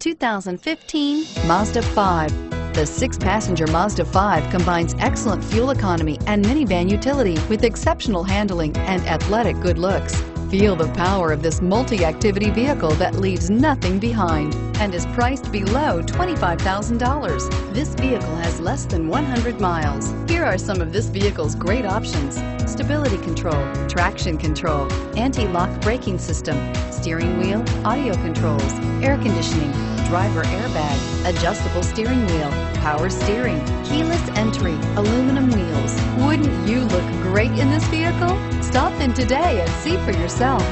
2015 Mazda 5. The six-passenger Mazda 5 combines excellent fuel economy and minivan utility with exceptional handling and athletic good looks. Feel the power of this multi-activity vehicle that leaves nothing behind and is priced below $25,000. This vehicle has less than 100 miles. Here are some of this vehicle's great options. Stability control, traction control, anti-lock braking system, steering wheel, audio controls, air conditioning, driver airbag, adjustable steering wheel, power steering, keyless entry, aluminum wheels. Wouldn't you look great in this vehicle? Stop in today and see for yourself.